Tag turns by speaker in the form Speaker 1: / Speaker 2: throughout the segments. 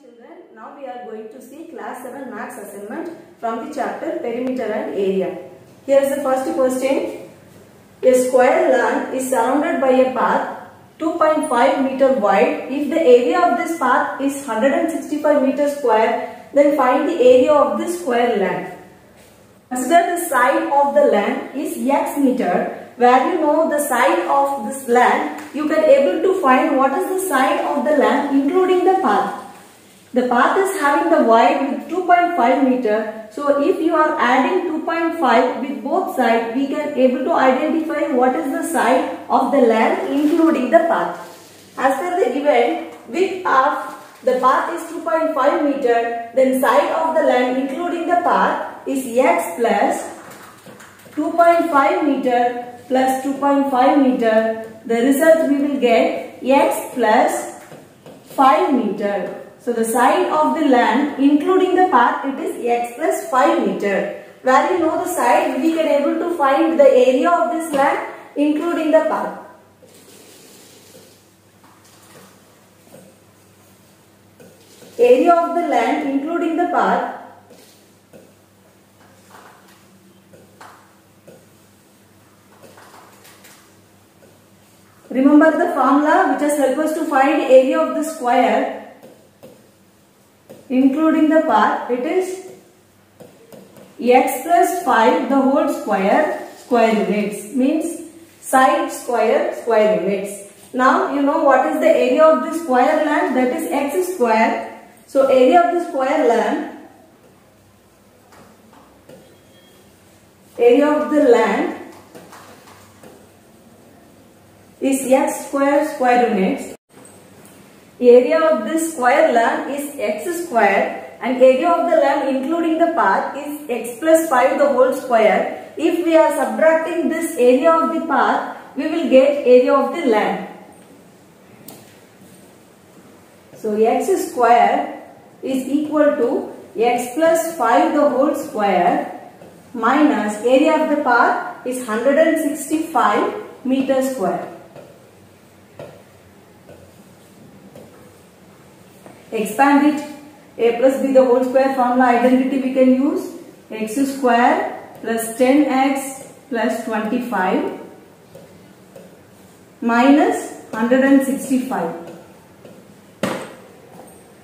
Speaker 1: children, now we are going to see class 7 maths assignment from the chapter perimeter and area. Here is the first question. A square land is surrounded by a path 2.5 meter wide. If the area of this path is 165 meter square, then find the area of this square land. Consider the side of the land is x meter. Where you know the side of this land, you can able to find what is the side of the land including the path. The path is having the wide with 2.5 meter. So if you are adding 2.5 with both sides, we can able to identify what is the side of the land including the path. As per the given, width of the path is 2.5 meter, then side of the land including the path is x plus 2.5 meter plus 2.5 meter. The result we will get x plus 5 meter. So the side of the land including the path it is x plus 5 meter. Where you know the side we can able to find the area of this land including the path. Area of the land including the path Remember the formula which has helped us to find area of the square including the path it is x plus 5 the whole square square units means side square square units. Now you know what is the area of the square land that is x square. So area of the square land area of the land is x square square units. Area of this square land is x square and area of the land including the path is x plus 5 the whole square. If we are subtracting this area of the path, we will get area of the land. So x square is equal to x plus 5 the whole square minus area of the path is 165 meter square. Expand it. A plus b the whole square formula identity we can use. X square plus 10x plus 25 minus 165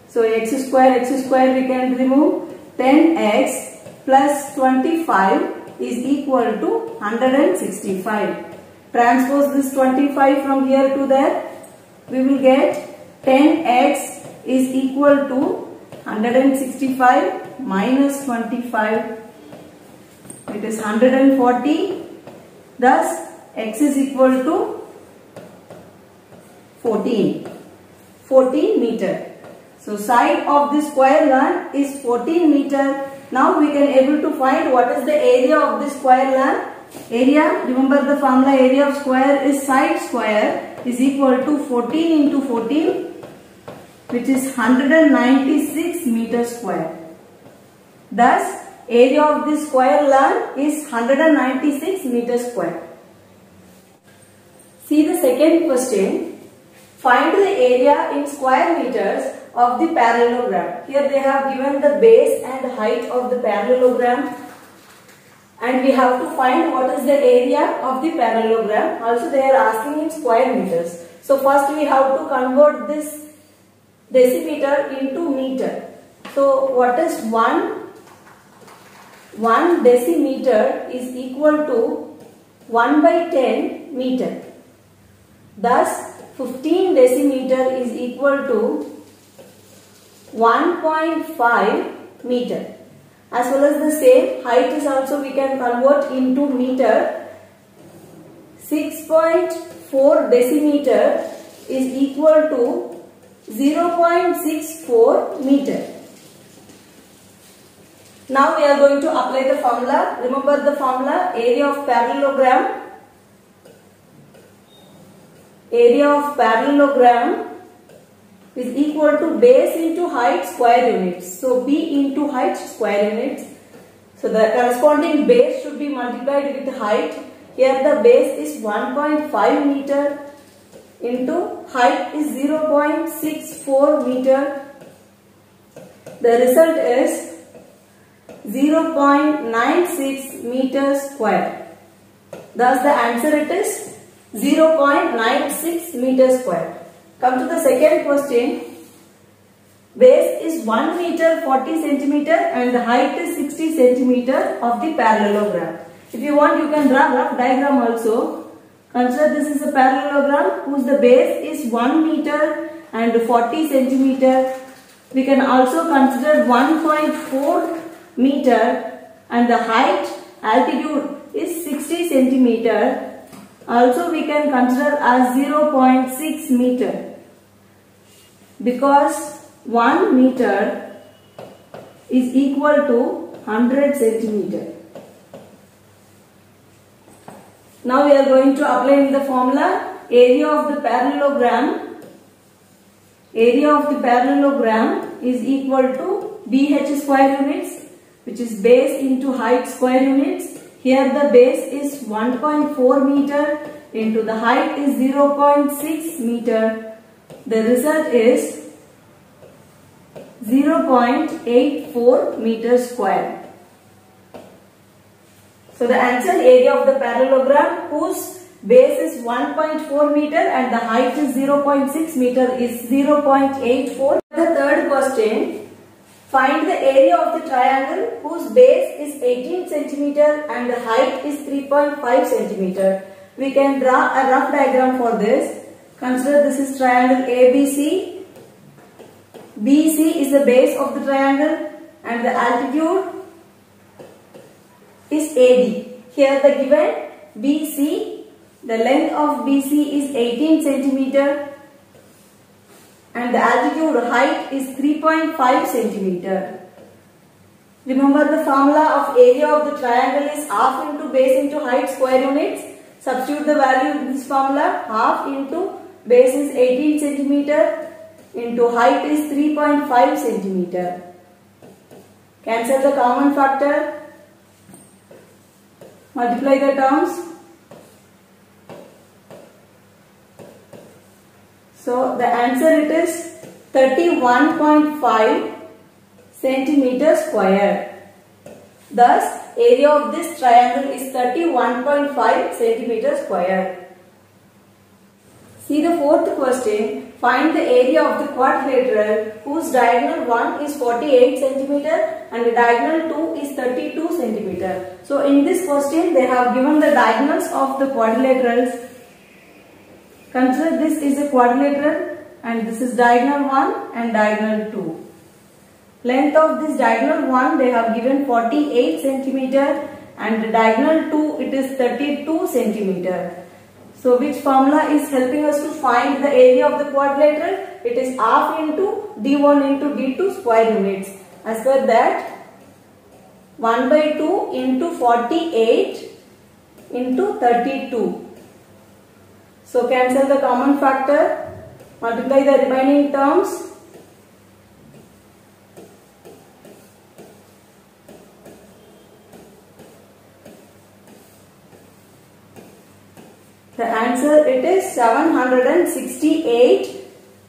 Speaker 1: so x square x square we can remove. 10x plus 25 is equal to 165 transpose this 25 from here to there. We will get 10x is equal to 165 minus 25 it is 140 thus x is equal to 14 14 meter. So side of the square land is 14 meter. Now we can able to find what is the area of the square land area remember the formula area of square is side square is equal to 14 into 14 which is 196 meter square. Thus, area of the square land is 196 meter square. See the second question. Find the area in square meters of the parallelogram. Here they have given the base and height of the parallelogram and we have to find what is the area of the parallelogram. Also they are asking in square meters. So first we have to convert this decimeter into meter. So what is 1? 1 decimeter is equal to 1 by 10 meter. Thus 15 decimeter is equal to 1.5 meter. As well as the same height is also we can convert into meter. 6.4 decimeter is equal to 0.64 meter. Now we are going to apply the formula. Remember the formula area of parallelogram. Area of parallelogram is equal to base into height square units. So B into height square units. So the corresponding base should be multiplied with height. Here the base is 1.5 meter into height is 0.64 meter The result is 0.96 meter square. Thus the answer it is 0.96 meter square. Come to the second question. Base is 1 meter 40 centimeter and the height is 60 centimeter of the parallelogram. If you want you can draw rough diagram also. Consider this is a parallelogram whose the base is 1 meter and 40 centimeter. We can also consider 1.4 meter and the height altitude is 60 centimeter. Also we can consider as 0.6 meter because 1 meter is equal to 100 centimeter. Now we are going to apply the formula area of the parallelogram area of the parallelogram is equal to BH square units which is base into height square units. Here the base is 1.4 meter into the height is 0.6 meter. The result is 0.84 meter square. So the answer area of the parallelogram whose base is 1.4 meter and the height is 0.6 meter is 0.84. The third question, find the area of the triangle whose base is 18 centimeter and the height is 3.5 centimeter. We can draw a rough diagram for this. Consider this is triangle ABC. BC is the base of the triangle and the altitude is AD. Here the given BC, the length of BC is 18 centimeter and the altitude height is 3.5 centimeter. Remember the formula of area of the triangle is half into base into height square units. Substitute the value in this formula half into base is 18 centimeter into height is 3.5 centimeter. Cancel the common factor. Multiply the terms. So the answer it is 31.5 centimeter square. Thus area of this triangle is 31.5 centimeter square. See the fourth question. Find the area of the quadrilateral whose diagonal 1 is 48 centimeter and the diagonal 2 is 32 centimeter. So in this question they have given the diagonals of the quadrilaterals. Consider this is a quadrilateral and this is diagonal 1 and diagonal 2. Length of this diagonal 1 they have given 48 centimeter and the diagonal 2 it is 32 centimeter. So which formula is helping us to find the area of the quadrilateral? It is half into d1 into d2 square units. As per that 1 by 2 into 48 into 32. So cancel the common factor, multiply the remaining terms. The answer it is 768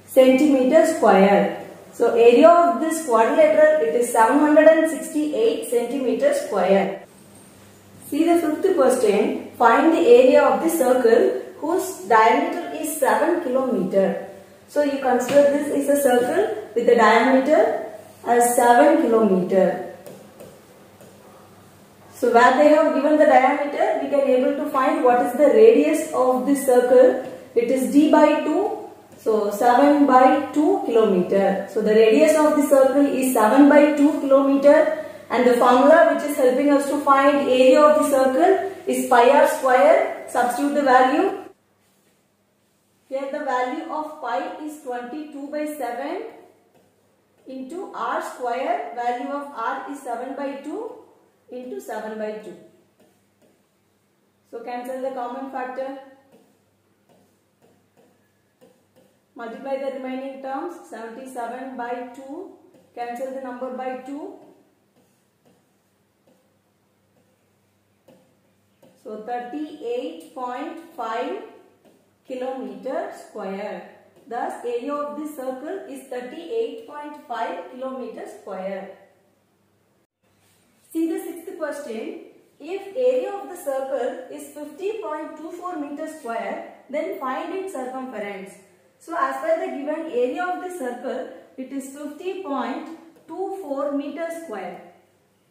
Speaker 1: centimeter square. So area of this quadrilateral it is 768 centimeter square. See the fifth question. Find the area of the circle whose diameter is 7 kilometer. So you consider this is a circle with the diameter as 7 kilometer. So where they have given the diameter, we can able to find what is the radius of this circle. It is d by 2. So 7 by 2 kilometer. So the radius of the circle is 7 by 2 kilometer and the formula which is helping us to find area of the circle is pi r square. Substitute the value. Here the value of pi is 22 by 7 into r square. Value of r is 7 by 2 into 7 by 2. So cancel the common factor. Multiply the remaining terms 77 by 2. Cancel the number by 2. So 38.5 kilometer square. Thus, area of this circle is 38.5 kilometers square. See the sixth question. If area of the circle is 50.24 meters square, then find its circumference. So, as per the given area of the circle, it is 50.24 meters square.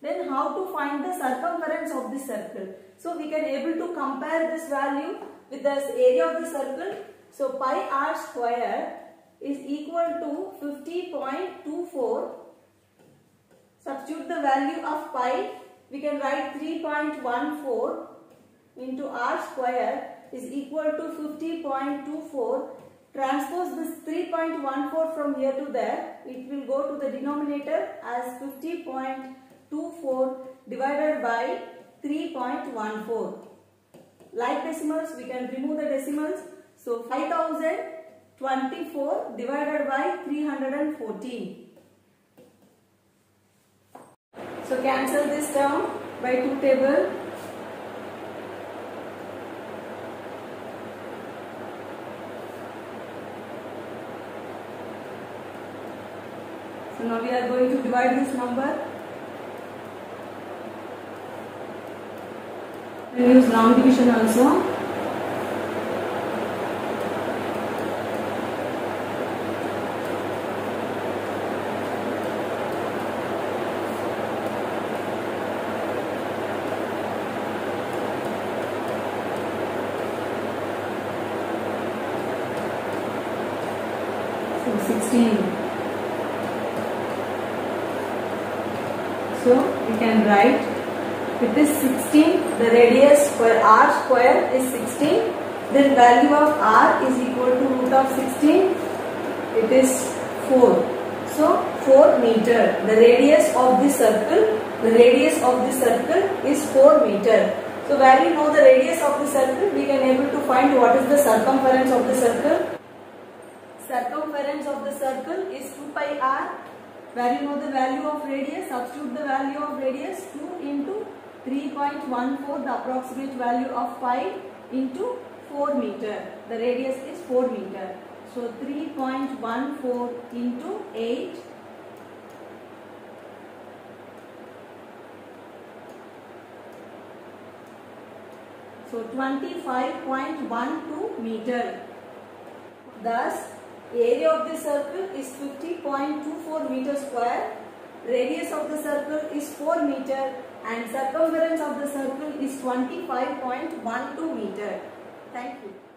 Speaker 1: Then how to find the circumference of the circle? So, we can able to compare this value with the area of the circle. So, pi r square is equal to 50.24. Substitute the value of pi. We can write 3.14 into r square is equal to 50.24 transpose this 3.14 from here to there it will go to the denominator as 50.24 divided by 3.14 like decimals we can remove the decimals. So 5024 divided by 314 so cancel this term by 2 table now we are going to divide this number. We use long division also. So 16. So we can write. It is 16 the radius for r square is 16 then value of r is equal to root of 16 it is 4 so 4 meter. The radius of the circle the radius of the circle is 4 meter. So where we know the radius of the circle we can able to find what is the circumference of the circle. Circumference of the circle is 2 pi r where you know the value of radius, substitute the value of radius 2 into 3.14 the approximate value of pi into 4 meter. The radius is 4 meter. So 3.14 into 8 So 25.12 meter. Thus Area of the circle is 50.24 meter square. Radius of the circle is 4 meter and circumference of the circle is 25.12 meter. Thank you.